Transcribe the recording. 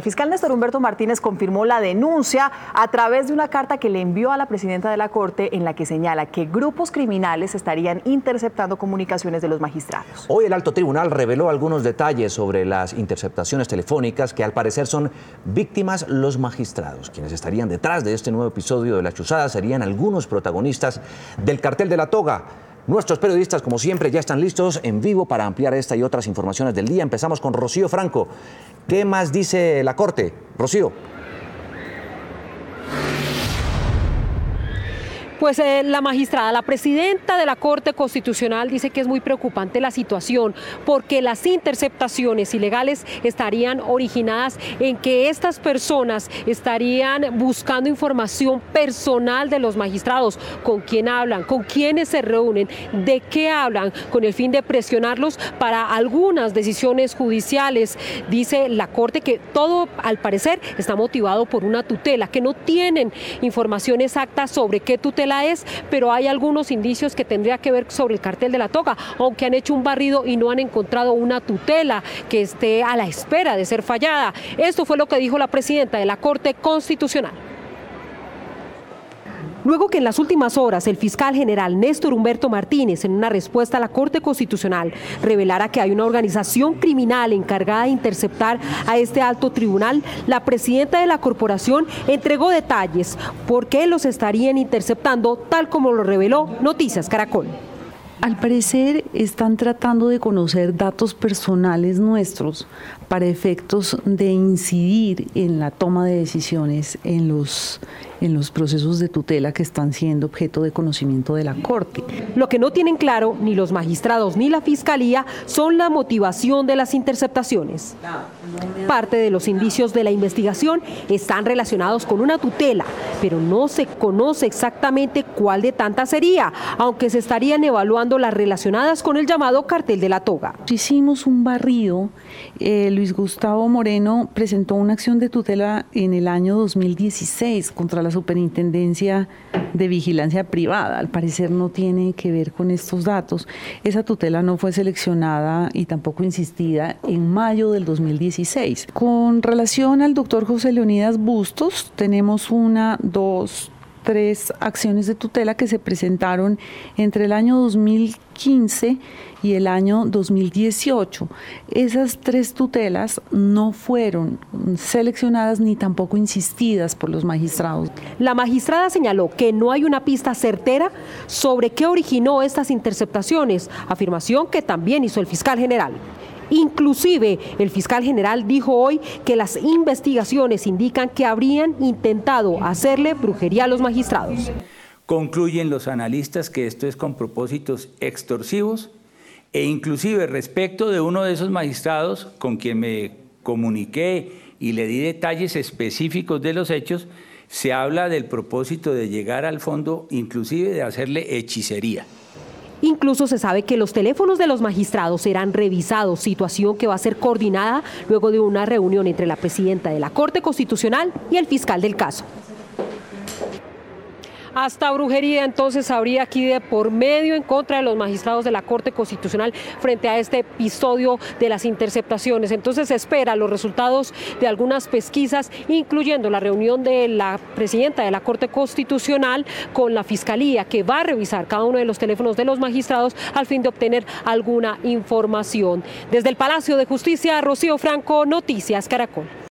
El fiscal Néstor Humberto Martínez confirmó la denuncia a través de una carta que le envió a la presidenta de la Corte en la que señala que grupos criminales estarían interceptando comunicaciones de los magistrados. Hoy el alto tribunal reveló algunos detalles sobre las interceptaciones telefónicas que al parecer son víctimas los magistrados. Quienes estarían detrás de este nuevo episodio de la chuzada serían algunos protagonistas del cartel de la toga. Nuestros periodistas, como siempre, ya están listos en vivo para ampliar esta y otras informaciones del día. Empezamos con Rocío Franco. ¿Qué más dice la Corte? Rocío. Pues eh, la magistrada, la presidenta de la Corte Constitucional dice que es muy preocupante la situación porque las interceptaciones ilegales estarían originadas en que estas personas estarían buscando información personal de los magistrados, con quién hablan, con quiénes se reúnen, de qué hablan, con el fin de presionarlos para algunas decisiones judiciales. Dice la Corte que todo al parecer está motivado por una tutela, que no tienen información exacta sobre qué tutela es, pero hay algunos indicios que tendría que ver sobre el cartel de la toga, aunque han hecho un barrido y no han encontrado una tutela que esté a la espera de ser fallada. Esto fue lo que dijo la presidenta de la Corte Constitucional. Luego que en las últimas horas el fiscal general Néstor Humberto Martínez, en una respuesta a la Corte Constitucional, revelara que hay una organización criminal encargada de interceptar a este alto tribunal, la presidenta de la corporación entregó detalles por qué los estarían interceptando, tal como lo reveló Noticias Caracol. Al parecer están tratando de conocer datos personales nuestros para efectos de incidir en la toma de decisiones en los en los procesos de tutela que están siendo objeto de conocimiento de la Corte. Lo que no tienen claro ni los magistrados ni la Fiscalía son la motivación de las interceptaciones. Parte de los indicios de la investigación están relacionados con una tutela, pero no se conoce exactamente cuál de tantas sería, aunque se estarían evaluando las relacionadas con el llamado cartel de la toga. Hicimos un barrido, eh, Luis Gustavo Moreno presentó una acción de tutela en el año 2016 contra la Superintendencia de Vigilancia Privada. Al parecer no tiene que ver con estos datos. Esa tutela no fue seleccionada y tampoco insistida en mayo del 2016. Con relación al doctor José Leonidas Bustos, tenemos una, dos, tres acciones de tutela que se presentaron entre el año 2015 y el año 2018. Esas tres tutelas no fueron seleccionadas ni tampoco insistidas por los magistrados. La magistrada señaló que no hay una pista certera sobre qué originó estas interceptaciones, afirmación que también hizo el fiscal general. Inclusive el fiscal general dijo hoy que las investigaciones indican que habrían intentado hacerle brujería a los magistrados. Concluyen los analistas que esto es con propósitos extorsivos e inclusive respecto de uno de esos magistrados con quien me comuniqué y le di detalles específicos de los hechos, se habla del propósito de llegar al fondo, inclusive de hacerle hechicería. Incluso se sabe que los teléfonos de los magistrados serán revisados, situación que va a ser coordinada luego de una reunión entre la presidenta de la Corte Constitucional y el fiscal del caso. Hasta brujería entonces habría aquí de por medio en contra de los magistrados de la Corte Constitucional frente a este episodio de las interceptaciones. Entonces se espera los resultados de algunas pesquisas, incluyendo la reunión de la presidenta de la Corte Constitucional con la Fiscalía, que va a revisar cada uno de los teléfonos de los magistrados al fin de obtener alguna información. Desde el Palacio de Justicia, Rocío Franco, Noticias Caracol.